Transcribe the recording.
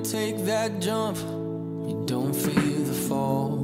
take that jump, you don't fear the fall.